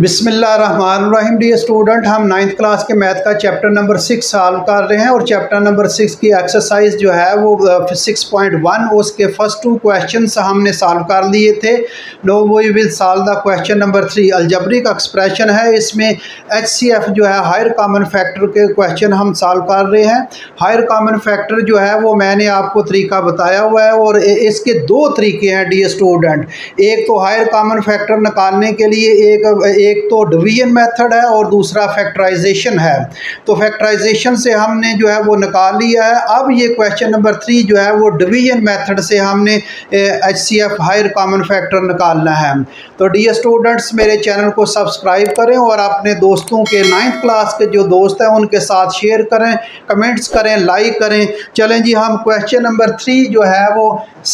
बिसमीम dear student हम ninth class के मैथ का चैप्टर नंबर सिक्स सॉल्व कर रहे हैं और चैप्टर नंबर सिक्स की एक्सरसाइज जो है वो सिक्स पॉइंट वन उसके फ़र्स्ट टू क्वेश्चन हमने सॉल्व कर लिए थे। Now we will solve the question number three algebraic expression है, इसमें एच सी एफ़ जो है हायर कॉमन फैक्टर के क्वेश्चन हम सॉल्व कर रहे हैं। हायर कॉमन फैक्टर जो है वो मैंने आपको तरीका बताया हुआ है और इसके दो तरीके हैं डी स्टूडेंट एक तो हायर कॉमन फैक्टर निकालने के लिए एक एक तो डिवीज़न मेथड है और दूसरा फैक्टराइजेशन है। तो फैक्टराइजेशन से हमने जो है वो निकाल लिया है। अब ये क्वेश्चन नंबर थ्री जो है वो डिवीज़न मेथड से हमने H C F higher common factor निकालना है। तो डी स्टूडेंट्स मेरे चैनल को सब्सक्राइब करें और अपने दोस्तों के नाइन्थ क्लास के जो दोस्त हैं, उनके साथ शेयर करें कमेंट्स करें लाइक करें। चलें जी, हम क्वेश्चन नंबर थ्री जो है वो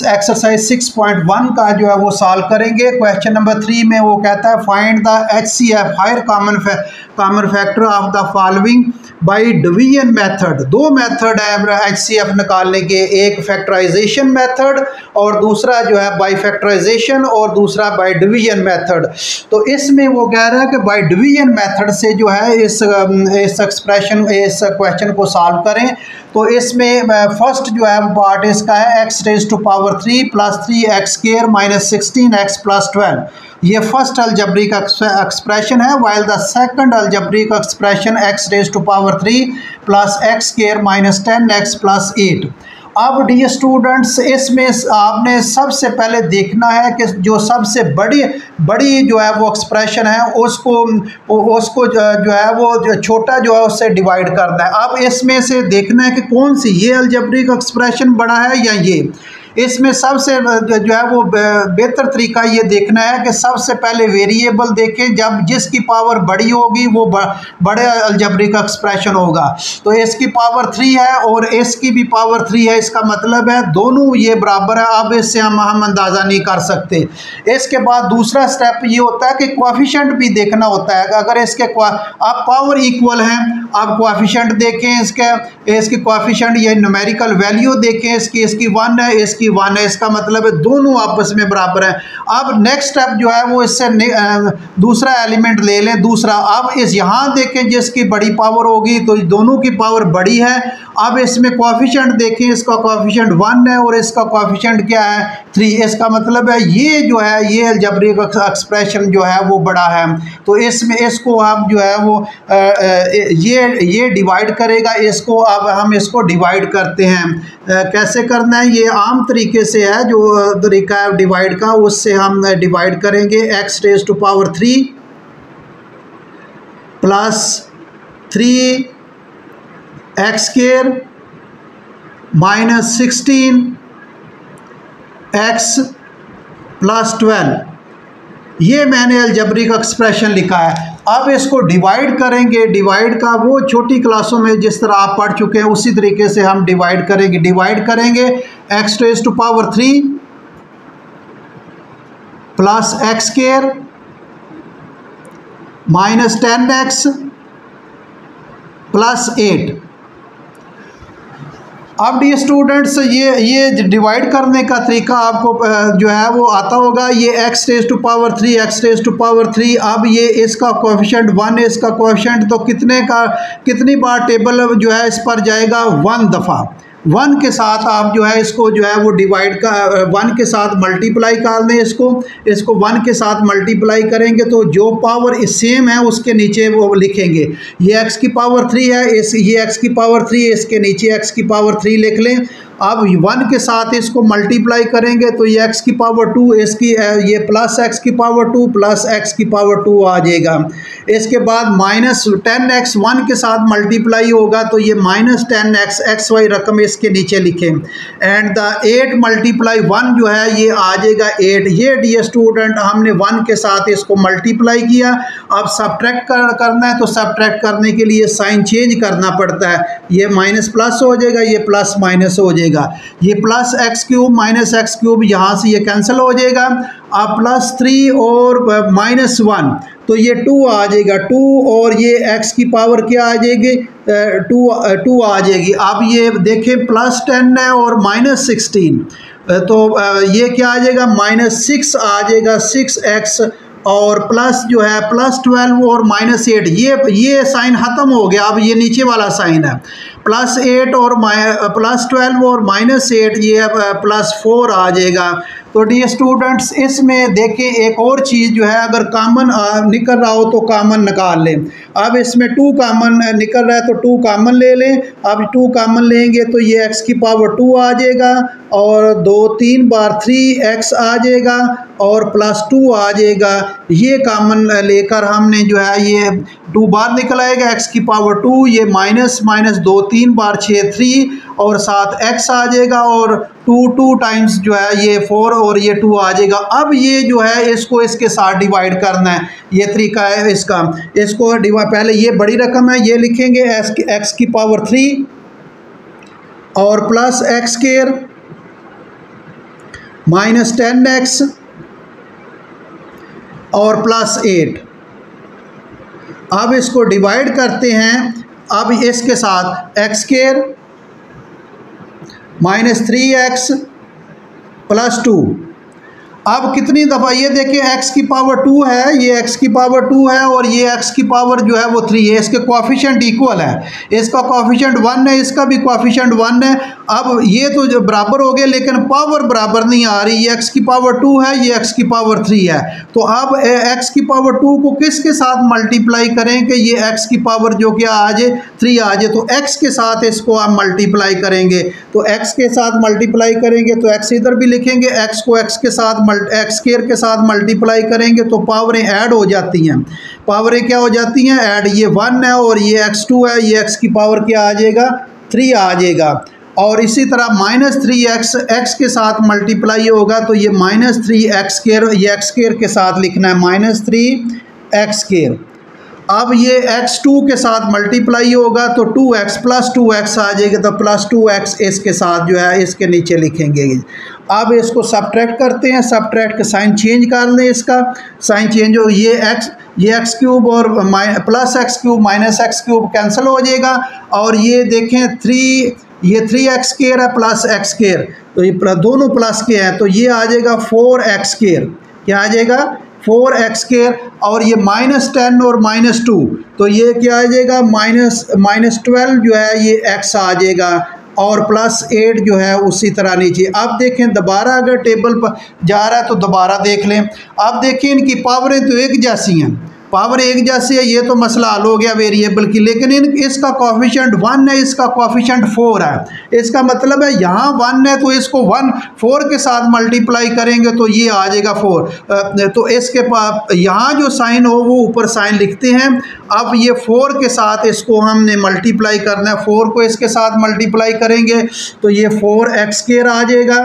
एक्सरसाइज सिक्स पॉइंट वन का जो है वो सॉल्व करेंगे। क्वेश्चन नंबर थ्री में वो कहता है find the H C F higher common common factor of the following by division method दो मेथड है एच सी एफ़ निकालने के। एक फैक्टराइजेशन मेथड और दूसरा जो है बाई फैक्टराइजेशन और दूसरा बाई डिवीज़न मेथड तो इसमें वो कह रहा है कि बाई डिवीज़न मेथड से जो है इस इस एक्सप्रेशन इस क्वेश्चन को सॉल्व करें। तो इसमें फ़र्स्ट जो है पार्ट इसका है x raise to power three plus three x square minus sixteen x plus twelve ये फ़र्स्ट अलजबरी का एक्सप्रेशन है वाइल द सेकंड अलजबरी का expression x raise to power three plus x square minus ten x plus eight अब D students इसमें आपने सबसे पहले देखना है कि जो सबसे बड़ी बड़ी जो है वो एक्सप्रेशन है, उसको उसको जो है वो छोटा जो है उससे डिवाइड करना है। अब इसमें से देखना है कि कौन सी ये अलजबरी का एक्सप्रेशन बड़ा है या ये। इसमें सबसे जो है वो बेहतर तरीका ये देखना है कि सबसे पहले वेरिएबल देखें, जब जिसकी पावर बड़ी होगी, वो बड़े अलजबरी का एक्सप्रेशन होगा। तो इसकी पावर थ्री है और इसकी भी पावर थ्री है, इसका मतलब है दोनों ये बराबर है, अब इससे हम हम अंदाज़ा नहीं कर सकते। इसके बाद दूसरा स्टेप ये होता है कि क्वाफिशेंट भी देखना होता है। अगर इसके आप पावर इक्वल हैं आप क्वाफिशेंट देखें इसके, इसकी कोफिशेंट ये न्यूमेरिकल वैल्यू देखें, इसकी इसकी वन है, इसकी की वन है इसका मतलब है दोनों आपस में बराबर है। अब नेक्स्ट स्टेप जो है वो इससे दूसरा एलिमेंट ले लें, दूसरा, अब इस यहाँ देखें जिसकी बड़ी पावर होगी तो दोनों की पावर बड़ी है। अब इसमें कॉफिशेंट देखें, इसका कॉफिशेंट वन है और इसका कॉफिशेंट क्या है? थ्री इसका मतलब है, ये जो है, ये अलजबरी एक्सप्रेशन जो है, वो बड़ा है। तो इसमें इसको आप जो है, वो ये ये डिवाइड करेगा, इसको अब हम इसको डिवाइड करते हैं। कैसे करना है? ये आम तरीके से है, जो तरीका है डिवाइड का, उससे हम डिवाइड करेंगे। X raise to power three plus three x square minus sixteen x plus twelve ये मैंने अलजबरी का एक्सप्रेशन लिखा है। अब इसको डिवाइड करेंगे। डिवाइड का वो छोटी क्लासों में जिस तरह आप पढ़ चुके हैं, उसी तरीके से हम डिवाइड करेंगे। डिवाइड करेंगे। X raise to power three plus x square minus ten x plus eight अब डी स्टूडेंट्स ये ये डिवाइड करने का तरीका आपको जो है वो आता होगा, ये x raise to power three x raise to power three अब ये इसका कोफिशेंट वन इसका कोफिशेंट तो कितने का, कितनी बार टेबल जो है इस पर जाएगा? वन दफ़ा। वन के साथ आप जो है इसको जो है वो डिवाइड का वन के साथ मल्टीप्लाई कर दें इसको। इसको वन के साथ मल्टीप्लाई करेंगे तो जो पावर सेम है, उसके नीचे वो लिखेंगे। ये एक्स की पावर थ्री है, इस, ये एक्स की पावर थ्री इसके नीचे एक्स की पावर थ्री लिख लें। अब वन के साथ इसको मल्टीप्लाई करेंगे तो ये एक्स की पावर टू इसकी ये प्लस एक्स की पावर टू प्लस एक्स की पावर टू आ जाएगा। इसके बाद माइनस टेन एक्स वन के साथ मल्टीप्लाई होगा तो ये minus ten x x Y रकम इसके नीचे लिखें। And the eight multiply one जो है ये आ जाएगा एट ये डी स्टूडेंट हमने वन के साथ इसको मल्टीप्लाई किया। अब सब्ट्रैक्ट कर, करना है तो सब्ट्रैक्ट करने के लिए साइन चेंज करना पड़ता है। ये माइनस प्लस हो जाएगा ये प्लस माइनस हो जाएगा। जाएगा। ये plus x cube minus x cube यहाँ से ये कैंसिल हो जाएगा। अब प्लस थ्री और माइनस वन तो ये टू आ जाएगा। टू और ये एक्स की पावर क्या आ जाएगी? टू टू आ जाएगी। अब ये देखें प्लस टेन है और माइनस सिक्सटीन तो ये क्या आ जाएगा? माइनस सिक्स आ जाएगा सिक्स एक्स और प्लस जो है प्लस ट्वेल्व और माइनस एट ये ये साइन ख़त्म हो गया। अब ये नीचे वाला साइन है। प्लस एट और प्लस ट्वेल्व और माइनस एट ये प्लस फोर आ जाएगा। तो डी स्टूडेंट्स इसमें देखें एक और चीज़ जो है, अगर कामन निकल रहा हो तो कामन निकाल लें। अब इसमें टू कामन निकल रहा है तो टू कामन ले लें। अब टू कामन लेंगे तो ये एक्स की पावर टू आ जाएगा और दो, तीन बार थ्री एक्स आ जाएगा और प्लस टू आ जाएगा। ये कामन लेकर हमने जो है, ये टू बार निकल आएगा एक्स की पावर टू ये माइनस माइनस दो, तीन बार छः थ्री और साथ एक्स आ जाएगा और टू टू टाइम्स जो है ये फोर और ये टू आ जाएगा। अब ये जो है इसको इसके साथ डिवाइड करना है। ये तरीका है इसका। इसको पहले ये बड़ी रकम है, ये लिखेंगे एक्स की पावर थ्री और plus x square minus ten x और प्लस एट अब इसको डिवाइड करते हैं। अब इसके साथ x square minus three x plus two अब कितनी दफ़ा? ये देखिए, x की पावर टू है, ये x की पावर टू है और ये x की पावर जो है वो थ्री है। इसके कॉफिशेंट इक्वल है। इसका कॉफिशेंट वन है, इसका भी कॉफिशेंट वन है। अब ये तो जो बराबर हो गए लेकिन पावर बराबर नहीं आ रही। ये x की पावर टू है, ये x की पावर थ्री है। तो अब x की पावर टू को किसके साथ मल्टीप्लाई करें कि ये x की पावर जो क्या आ जाए थ्री आ जाए तो x के साथ इसको आप मल्टीप्लाई करेंगे। तो x के साथ मल्टीप्लाई करेंगे तो x इधर भी लिखेंगे, x को x के साथ एक्स केयर के साथ मल्टीप्लाई करेंगे तो पावरें ऐड हो जाती हैं। पावरें क्या हो जाती हैं? ऐड ये वन है और ये एक्स टू है। ये एक्स की पावर क्या आ जाएगा? थ्री आ जाएगा। और इसी तरह माइनस थ्री एक्स एक्स के साथ मल्टीप्लाई होगा तो ये माइनस थ्री एक्स केयर ये एक्स केयर के साथ लिखना है। माइनस थ्री एक्स केयर अब ये x टू के साथ मल्टीप्लाई होगा तो two x plus two x आ जाएगा। तो प्लस टू एक्स इसके साथ जो है, इसके नीचे लिखेंगे। अब इसको सब्ट्रैक्ट करते हैं सब्ट्रैक्ट का साइन चेंज कर लें इसका। साइन चेंज हो, ये एक्स ये एक्स क्यूब और plus x cube minus x cube cancel हो जाएगा। और ये देखें थ्री ये थ्री एक्स केयर है प्लस एक्स केयर तो ये दोनों प्लस के हैं तो ये आ जाएगा फोर एक्स केयर क्या आ जाएगा? फोर एक्स केयर और ये माइनस टेन और माइनस टू तो ये क्या आ जाएगा? माइनस माइनस ट्वेल्व जो है, ये एक्स आ जाएगा। और प्लस एट जो है उसी तरह नीचे। अब देखें, दोबारा अगर टेबल पर जा रहा है तो दोबारा देख लें। अब देखें, इनकी पावरें तो एक जैसी हैं। पावर एक जैसी है, ये तो मसला हल हो गया वेरिएबल की। लेकिन इन, इसका कॉफिशेंट वन है, इसका कॉफिशेंट फोर है। इसका मतलब है यहाँ वन है तो इसको वन फोर के साथ मल्टीप्लाई करेंगे तो ये आ जाएगा फोर तो इसके पास, यहाँ जो साइन हो, वो ऊपर साइन लिखते हैं। अब ये फोर के साथ इसको हमने मल्टीप्लाई करना है। फोर को इसके साथ मल्टीप्लाई करेंगे तो ये फोर एक्स केयर आ जाएगा।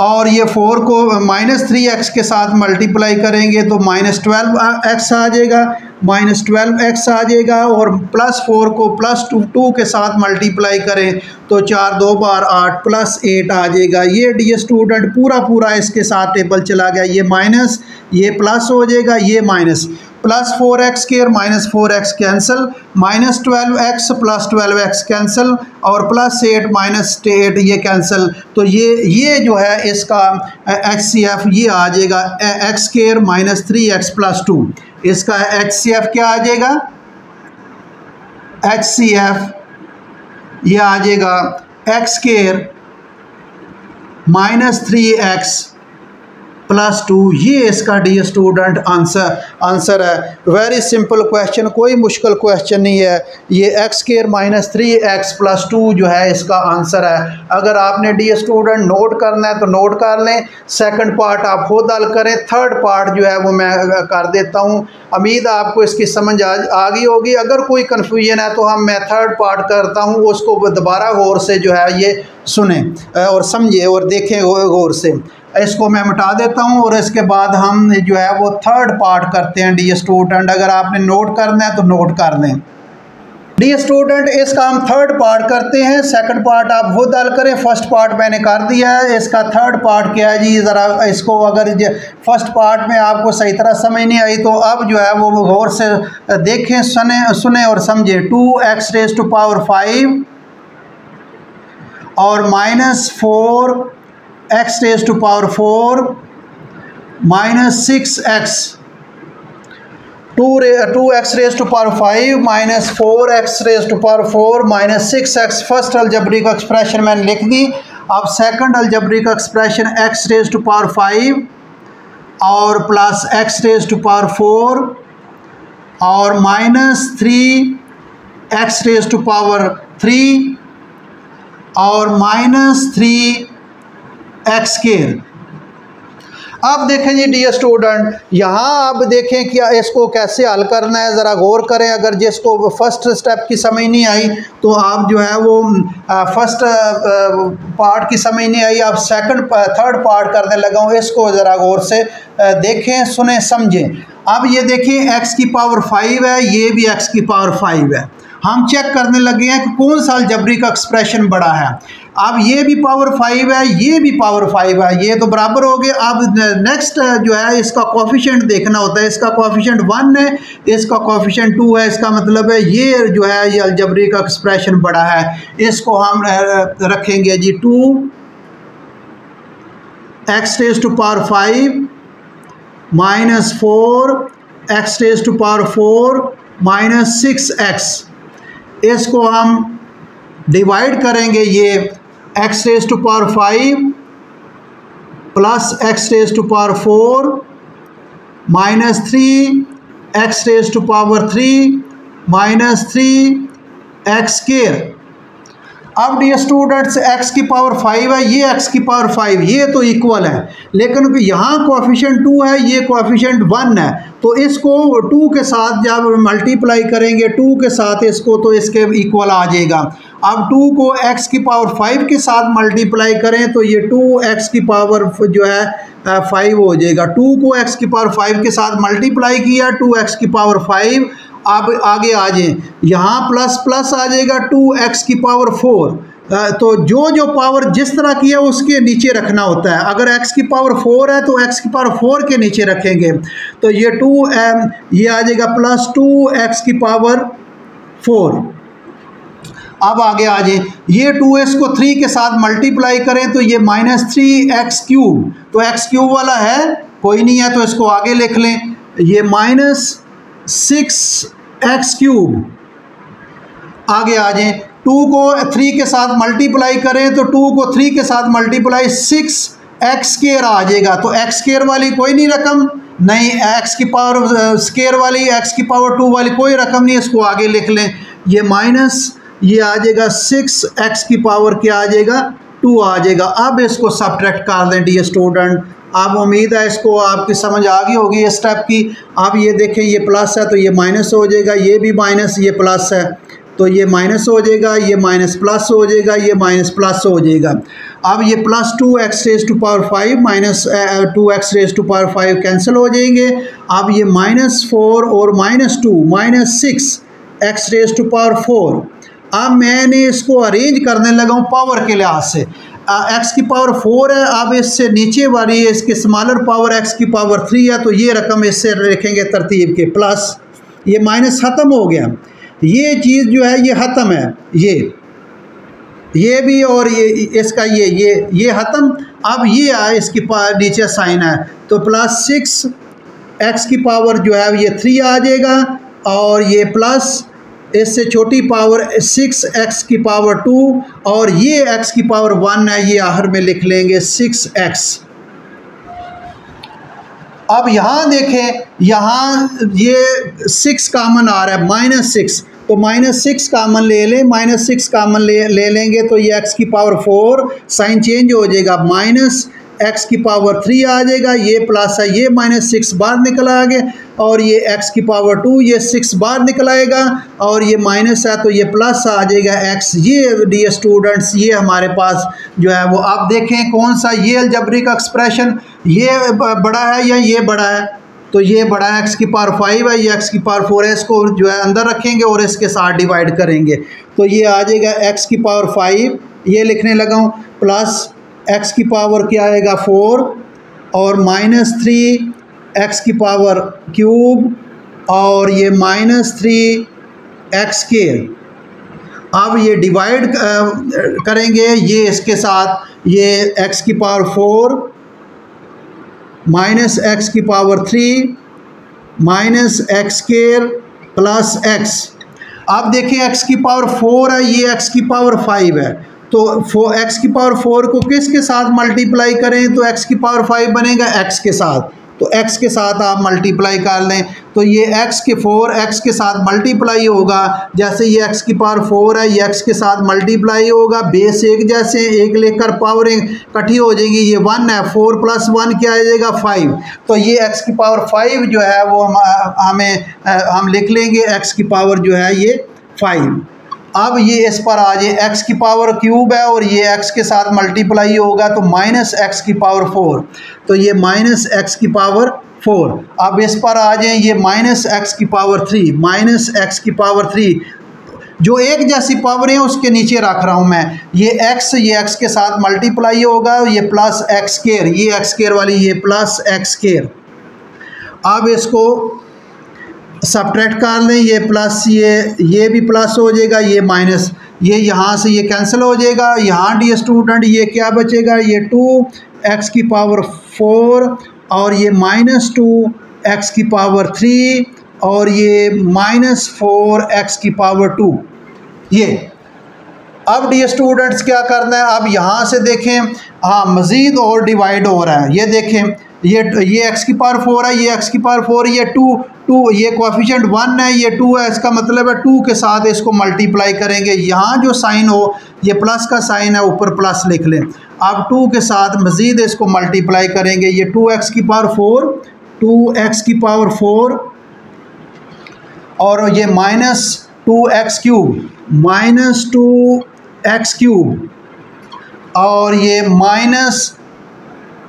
और ये फोर को माइनस थ्री एक्स के साथ मल्टीप्लाई करेंगे तो माइनस ट्वेल्व एक्स आ जाएगा, माइनस ट्वेल्व एक्स आ जाएगा और प्लस फोर को प्लस टू टू के साथ मल्टीप्लाई करें तो चार, दो बार आठ प्लस एट आ जाएगा। ये डी स्टूडेंट पूरा पूरा इसके साथ टेबल चला गया। ये माइनस, ये प्लस हो जाएगा, ये minus. Plus four x square minus four x cancel minus twelve x plus twelve x cancel और प्लस एट माइनस एट ये कैंसिल तो ये ये जो है इसका एक्स सी एफ़ ये आ जाएगा। X square minus three x plus two इसका एच सी एफ़ क्या आ जाएगा? एच सी एफ़ ये आ जाएगा। X square minus three x plus two ये इसका डी स्टूडेंट आंसर आंसर है। वेरी सिंपल क्वेश्चन कोई मुश्किल क्वेश्चन नहीं है। ये x square minus three x plus two जो है इसका आंसर है। अगर आपने डी स्टूडेंट नोट करना है तो नोट कर लें। सेकंड पार्ट आप खुद हल करें। थर्ड पार्ट जो है वो मैं कर देता हूँ। उम्मीद आपको इसकी समझ आ, आ गई होगी। अगर कोई कन्फ्यूज़न है तो हम मैं थर्ड पार्ट करता हूँ। उसको दोबारा गौर से जो है ये सुने और समझे और देखें गौर से। इसको मैं मिटा देता हूँ और इसके बाद हम जो है वो थर्ड पार्ट करते हैं डी स्टूडेंट अगर आपने नोट करना है तो नोट कर लें। डी स्टूडेंट इसका हम थर्ड पार्ट करते हैं। सेकंड पार्ट आप खुद हल करें। फ़र्स्ट पार्ट मैंने कर दिया है। इसका थर्ड पार्ट क्या है जी? ज़रा इसको अगर फ़र्स्ट पार्ट में आपको सही तरह समझ नहीं आई तो अब जो है वो गौर से देखें, सुने सुने और समझें। Two x raise to power five और minus four x raise to power four minus six x two two x raise to power five minus four x raise to power four minus six x first algebraic expression मैंने लिख दी। अब second algebraic expression x raise to power five और plus x raise to power four और minus three x raise to power three और minus three x square अब देखें G dear student यहाँ आप देखें कि इसको कैसे हल करना है, ज़रा गौर करें, अगर जिसको फ़र्स्ट स्टेप की समझ नहीं आई तो आप जो है वो फ़र्स्ट पार्ट की समझ नहीं आई, आप सेकंड थर्ड पार्ट करने लगा इसको ज़रा गौर से देखें, सुने, समझें। अब ये देखें एक्स की पावर फाइव है, ये भी एक्स की पावर फाइव है। हम चेक करने लगे हैं कि कौन सा जबरी का एक्सप्रेशन बड़ा है। अब ये भी पावर फाइव है, ये भी पावर फाइव है, ये तो बराबर हो गए अब नेक्स्ट जो है, इसका कॉफिशेंट देखना होता है। इसका कॉफिशेंट वन है, इसका कॉफिशेंट टू है, इसका मतलब है ये जो है, ये अलजबरी का एक्सप्रेशन बड़ा है। इसको हम रखेंगे जी two x raise to power five minus four x raise to power four minus six x इसको हम डिवाइड करेंगे ये x raised to power 5 plus x raised to power 4 minus 3 x raised to power 3 minus 3 x square. अब D students x की power five है, ये x की power five ये तो इक्वल है। लेकिन यहाँ कोफिशेंट टू है, ये कोफिशेंट वन है। तो इसको टू के साथ जब मल्टीप्लाई करेंगे टू के साथ इसको तो इसके इक्वल आ जाएगा। अब टू को एक्स की पावर फाइव के साथ मल्टीप्लाई करें तो ये टू एक्स की पावर जो है फाइव हो जाएगा। टू को एक्स की पावर फाइव के साथ मल्टीप्लाई किया टू एक्स की पावर फाइव आप आगे आ जाए। यहाँ प्लस प्लस आ जाएगा टू एक्स की पावर फोर तो जो जो पावर जिस तरह की है, उसके नीचे रखना होता है। अगर x की पावर फोर है तो x की पावर फोर के नीचे रखेंगे। तो ये टू एम ये आ जाएगा प्लस टू एक्स की पावर फोर अब आगे आ जाए। ये टू एक्स को थ्री के साथ मल्टीप्लाई करें तो ये माइनस थ्री एक्स क्यूब तो एक्स क्यूब वाला है, कोई नहीं है तो इसको आगे लिख लें। ये माइनस सिक्स एक्स क्यूब आगे आ जाए। टू को थ्री के साथ मल्टीप्लाई करें तो टू को थ्री के साथ मल्टीप्लाई सिक्स एक्स केयर आ जाएगा। तो एक्स केयर वाली कोई नहीं रकम, नहीं एक्स की पावर स्केयर वाली एक्स की पावर टू वाली कोई रकम नहीं, इसको आगे लिख लें। ये माइनस ये आ जाएगा सिक्स एक्स की पावर क्या आ जाएगा? टू आ जाएगा। अब इसको सब्ट्रैक्ट कर दें डी स्टूडेंट आप उम्मीद है इसको आपकी समझ आ गई होगी इस स्टेप की। आप ये देखें, ये प्लस है तो ये माइनस हो जाएगा, ये भी माइनस ये प्लस है। तो ये माइनस हो जाएगा, ये माइनस प्लस हो जाएगा, ये माइनस प्लस हो जाएगा। अब ये plus two x raise to power five minus two x raise to power five cancel हो जाएँगे। अब ये माइनस फोर और minus two minus six x raise to power four अब मैंने इसको अरेंज करने लगा हूँ पावर के लिहाज से। एक्स की पावर फोर है अब इससे नीचे वाली है इसके स्मॉलर पावर एक्स की पावर थ्री है तो ये रकम इससे लिखेंगे तरतीब के प्लस ये माइनस ख़त्म हो गया। ये चीज़ जो है, ये ख़त्म है, ये। ये भी और ये, इसका ये ये ये ख़त्म। अब ये आए इसकी नीचे साइन है तो प्लस सिक्स एक्स की पावर जो है, ये थ्री आ जाएगा, और ये प्लस इससे छोटी पावर सिक्स एक्स की पावर टू और ये एक्स की पावर वन है, ये आहर में लिख लेंगे सिक्स एक्स। अब यहाँ देखें, यहाँ ये सिक्स कामन आ रहा है, माइनस सिक्स। तो माइनस सिक्स कामन ले लें, माइनस सिक्स कामन ले ले लेंगे तो ये एक्स की पावर फोर, साइन चेंज हो जाएगा, माइनस एक्स की पावर थ्री आ जाएगा, ये प्लस है, ये माइनस सिक्स बार निकल आगे, और ये एक्स की पावर टू ये सिक्स बार निकल आएगा, और ये माइनस है तो ये प्लस आ जाएगा एक्स ये डी स्टूडेंट्स ये हमारे पास जो है वो, आप देखें कौन सा ये अलजबरी का एक्सप्रेशन ये बड़ा है या ये बड़ा है? तो ये बड़ा एक्स की पावर फाइव है, ये एक्स की पावर फोर है, इसको जो है अंदर रखेंगे और इसके साथ डिवाइड करेंगे। तो ये आ जाएगा एक्स की पावर फाइव ये लिखने लगा हूँ प्लस एक्स की पावर क्या आएगा? फोर और माइनस थ्री एक्स की पावर क्यूब और ये माइनस थ्री एक्स के अब ये डिवाइड करेंगे ये इसके साथ, ये एक्स की पावर फोर माइनस एक्स की power three minus x square plus x आप देखिए एक्स की पावर फोर है, ये एक्स की पावर फाइव है। तो फो एक्स की पावर फोर को किसके साथ मल्टीप्लाई करें? तो एक्स की पावर फाइव बनेगा एक्स के साथ। तो x के साथ आप मल्टीप्लाई कर लें। तो ये x के फोर x के साथ मल्टीप्लाई होगा। जैसे ये x की पावर फोर है, ये x के साथ मल्टीप्लाई होगा। बेस एक जैसे एक लेकर पावर इकट्ठी हो जाएगी। ये वन है फोर प्लस वन क्या आ जाएगा? फाइव तो ये x की पावर फाइव जो है, वो हम हमें हम लिख लेंगे। x की पावर जो है, ये फाइव अब ये इस पर आ जाए एक्स की पावर क्यूब है और ये एक्स के साथ मल्टीप्लाई होगा तो माइनस एक्स की पावर फोर तो ये माइनस एक्स की पावर फोर अब इस पर आ जाए, ये माइनस एक्स की पावर थ्री माइनस एक्स की पावर थ्री जो एक जैसी पावर है, उसके नीचे रख रहा हूँ मैं। ये x ये x के साथ मल्टीप्लाई होगा, ये प्लस एक्स केयर ये एक्स केयर वाली, ये प्लस एक्स केयर अब इसको सब्ट्रैक्ट कर लें, ये प्लस ये ये भी प्लस हो जाएगा, ये माइनस ये यहाँ से ये कैंसिल हो जाएगा, यहाँ डी स्टूडेंट ये क्या बचेगा, ये टू एक्स की पावर फोर और ये माइनस टू एक्स की पावर थ्री और ये माइनस फोर एक्स की पावर टू ये। अब डी स्टूडेंट्स क्या करना है? अब यहाँ से देखें हाँ मज़ीद और डिवाइड हो रहा है। ये देखें, ये ये एक्स की पावर फोर है, ये एक्स की पावर फोर ये टू टू, ये कोफिशेंट वन है, ये टू है, इसका मतलब है टू के साथ इसको मल्टीप्लाई करेंगे। यहाँ जो साइन हो, ये प्लस का साइन है, ऊपर प्लस लिख लें। आप टू के साथ मज़ीद इसको मल्टीप्लाई करेंगे। ये टू एक्स की पावर फोर टू एक्स की पावर फोर और ये minus two x cube minus two x cube और ये minus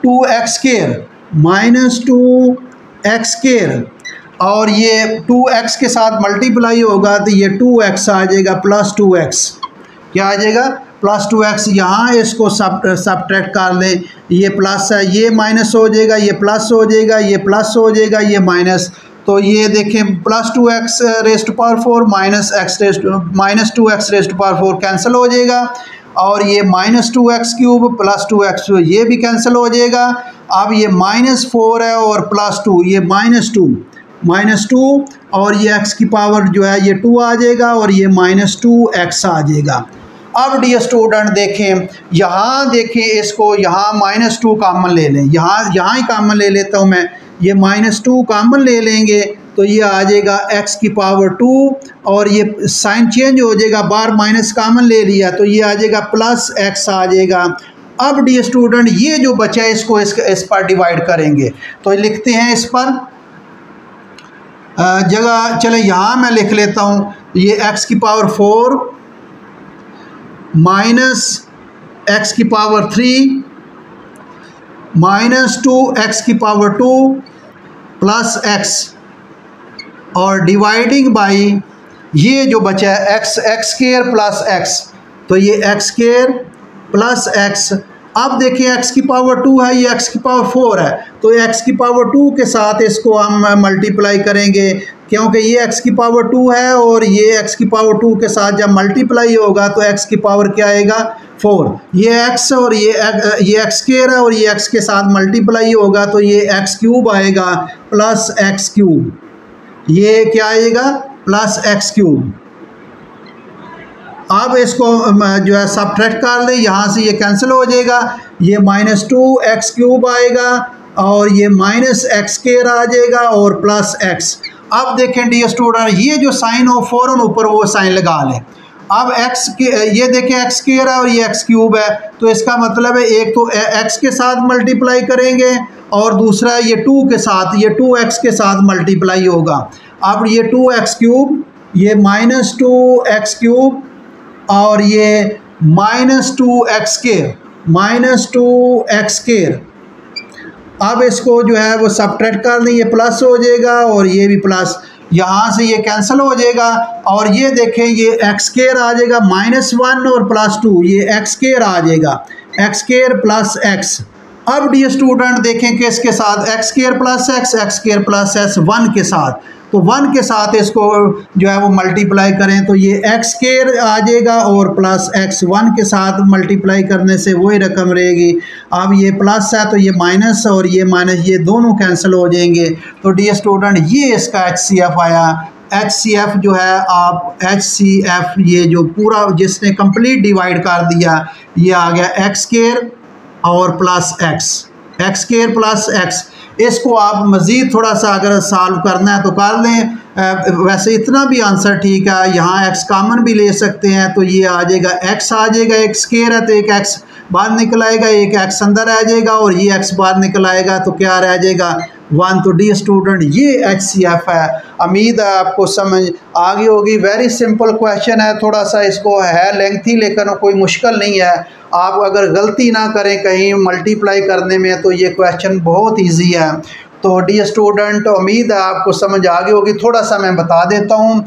two x square minus two x square और ये टू एक्स के साथ मल्टीप्लाई होगा तो ये टू एक्स आ जाएगा प्लस टू एक्स। क्या आ जाएगा? प्लस टू एक्स यहाँ इसको सब सब्ट्रैक्ट कर लें। ये प्लस है, ये माइनस हो जाएगा, ये प्लस हो जाएगा, ये प्लस हो जाएगा, ये माइनस तो ये देखें plus two x raised power four minus x raised minus two x raised power four cancel हो जाएगा। और ये minus two x cube plus two x ये भी कैंसिल हो जाएगा। अब ये माइनस फोर है और प्लस टू ये माइनस टू माइनस टू और ये एक्स की पावर जो है ये टू आ जाएगा और ये माइनस टू एक्स आ जाएगा। अब डी स्टूडेंट देखें यहाँ देखें इसको यहाँ माइनस टू कामन ले लें। यहाँ यहाँ ही कामन ले लेता हूँ मैं। ये माइनस टू कामन ले लेंगे तो ये आ जाएगा एक्स की पावर टू और ये साइन चेंज हो जाएगा बार माइनस कामन ले लिया तो ये आ जाएगा प्लस एक्स आ जाएगा। अब डी स्टूडेंट ये जो बचा है इसको इस, इस पर डिवाइड करेंगे। तो लिखते हैं इस पर जगह, चले यहाँ मैं लिख लेता हूँ, ये x की पावर फोर माइनस एक्स की power three minus two x की पावर टू प्लस एक्स और डिवाइडिंग बाई ये जो बचा है x x square plus x तो ये एक्स केयर प्लस एक्स अब देखिए x की पावर टू है, ये x की पावर फोर है। तो x की पावर टू के साथ इसको हम मल्टीप्लाई करेंगे, क्योंकि ये x की पावर टू है और ये x की पावर टू के साथ जब मल्टीप्लाई होगा तो x की पावर क्या आएगा? फोर ये x और ये ये एक्स केयर है और ये x के साथ मल्टीप्लाई होगा तो ये x क्यूब आएगा प्लस एक्स क्यूब ये क्या आएगा? प्लस एक्स क्यूब अब इसको जो है सब्ट्रैक्ट कर लें, यहाँ से ये कैंसिल हो जाएगा। ये माइनस टू एक्स क्यूब आएगा और ये माइनस एक्स केयर आ जाएगा और प्लस एक्स अब देखें डी स्टूडेंट ये जो साइन हो फ़ौरन ऊपर वो साइन लगा लें। अब x के, ये देखें एक्स केयर है और ये एक्स क्यूब है। तो इसका मतलब है एक तो x के साथ मल्टीप्लाई करेंगे और दूसरा ये टू के साथ, ये टू एक्स के साथ मल्टीप्लाई होगा। अब ये टू एक्स क्यूब ये माइनस टू एक्स क्यूब और ये minus two x square minus two x square अब इसको जो है वो सब्ट्रैक्ट कर लें, ये प्लस हो जाएगा और ये भी प्लस। यहाँ से ये कैंसिल हो जाएगा और ये देखें, ये एक्स केयर आ जाएगा, माइनस वन और प्लस टू, ये एक्स केयर आ जाएगा। X square plus x. अब डी स्टूडेंट देखें कि इसके साथ? X square plus x x square plus s one के साथ। तो वन के साथ इसको जो है वो मल्टीप्लाई करें तो ये एक्स केयर आ जाएगा और प्लस एक्स वन के साथ मल्टीप्लाई करने से वही रकम रहेगी। अब ये प्लस है तो ये माइनस और ये माइनस ये दोनों कैंसिल हो जाएँगे। तो डी स्टूडेंट ये इसका एच सी एफ़ आया। एच सी एफ़ जो है, आप एच सी एफ़ ये जो पूरा जिसने कंप्लीट डिवाइड कर दिया, ये आ गया एक्स केयर और plus x x square plus x इसको आप मज़ीद थोड़ा सा अगर सॉल्व करना है तो कर लें। वैसे इतना भी आंसर ठीक है। यहाँ एक्स कामन भी ले सकते हैं। तो ये आ जाएगा एक्स आ जाएगा एक स्केयर है तो एक एक्स बाहर निकल आएगा, एक एक्स अंदर आ जाएगा और ये एक्स बाहर निकल आएगा। तो क्या रह जाएगा? वन तो डी स्टूडेंट ये एच सी एफ़ है। उम्मीद है आपको समझ आ गई होगी। वेरी सिंपल क्वेश्चन है, थोड़ा सा इसको है लेंथी लेकिन कोई मुश्किल नहीं है। आप अगर गलती ना करें कहीं मल्टीप्लाई करने में तो ये क्वेश्चन बहुत ईजी है। तो डी स्टूडेंट उम्मीद है आपको समझ आ गई होगी। थोड़ा सा मैं बता देता हूँ।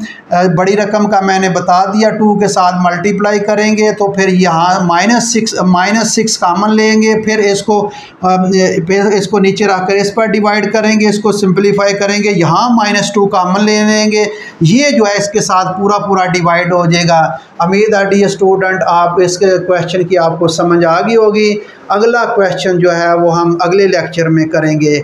बड़ी रकम का मैंने बता दिया। टू के साथ मल्टीप्लाई करेंगे तो फिर यहाँ minus six minus six common लेंगे। फिर इसको फिर इसको नीचे रख कर इस पर डिवाइड करेंगे। इसको सिंप्लीफाई करेंगे। यहाँ माइनस टू कामन ले लेंगे। ये जो है इसके साथ पूरा पूरा डिवाइड हो जाएगा। उम्मीद है डी स्टूडेंट आप इस क्वेश्चन की आपको समझ आ गई होगी। अगला क्वेश्चन जो है वो हम अगले लेक्चर में करेंगे।